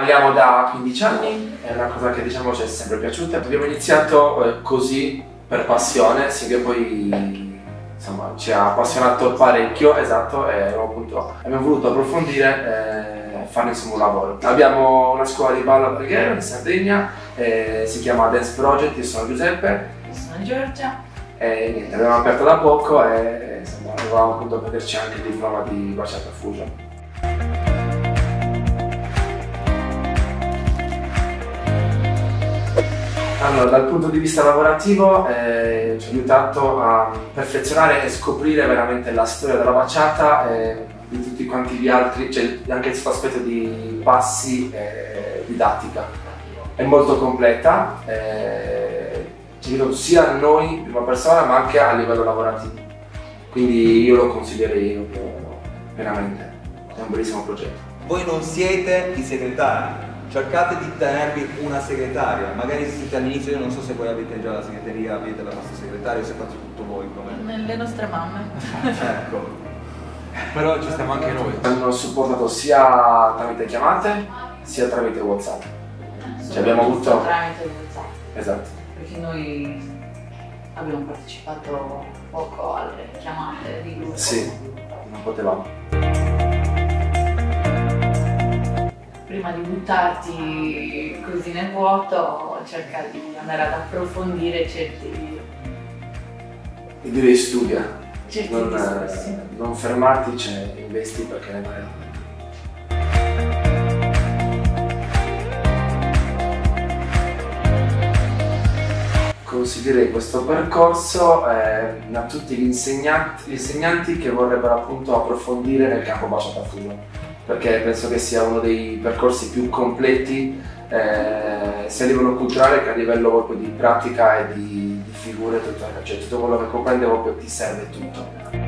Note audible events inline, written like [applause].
Andiamo da 15 anni, è una cosa che diciamo ci è sempre piaciuta. Abbiamo iniziato eh, così per passione, sì che poi insomma ci ha appassionato parecchio, esatto, e appunto abbiamo voluto approfondire e farne insomma un lavoro. Abbiamo una scuola di ballo a Preghiero in Sardegna, eh, si chiama Dance Project, io sono Giuseppe. Io sono Giorgia. E niente, abbiamo aperto da poco e insomma volevamo appunto a vederci anche il diploma di Bachata Fusion. Allora, dal punto di vista lavorativo eh, ci ha aiutato a perfezionare e scoprire veramente la storia della baciata e di tutti quanti gli altri, cioè anche questo aspetto di passi e didattica. È molto completa, eh, ci ha aiutato sia a noi in prima persona ma anche a livello lavorativo. Quindi io lo consiglierei veramente, è un bellissimo progetto. Voi non siete i segretari, cercate di tenervi una segretaria, magari siete all'inizio, io non so se voi avete già la segreteria, avete la vostra segretaria, se fate tutto voi come... Le nostre mamme. [laughs] ecco. Però ci stiamo anche noi. Hanno supportato sia tramite chiamate sia tramite Whatsapp. Cioè abbiamo avuto... Tramite WhatsApp. Esatto. Perché noi abbiamo partecipato poco alle chiamate di gruppo. Sì, non potevamo. Prima di buttarti così nel vuoto, cerca di andare ad approfondire certi, E direi studia, certi non, discorsi. eh, non fermarti, cioè investi perché ne vale la pena. Consiglierei questo percorso eh, a tutti gli insegnanti, gli insegnanti che vorrebbero appunto approfondire nel campo Baciata Fusion perché penso che sia uno dei percorsi più completi eh, sia a livello culturale che a livello proprio di pratica e di, di figure, tutto, cioè tutto quello che comprende proprio ti serve tutto.